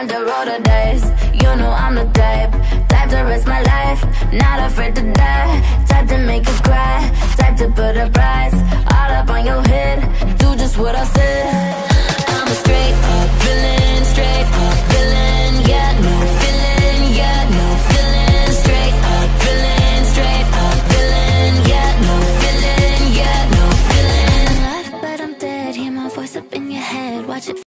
and I roll the dice You know I'm the type Type to risk my life. Not afraid to die Type to make you cry Type to put a price All up on your head. Do just what I said. I'm a straight up villain Straight up villain Yeah, no feeling Yeah, no feeling. Straight up villain Straight up villain Yeah, no feeling Yeah, no feeling. Life but I'm dead Hear my voice up in your head. Watch it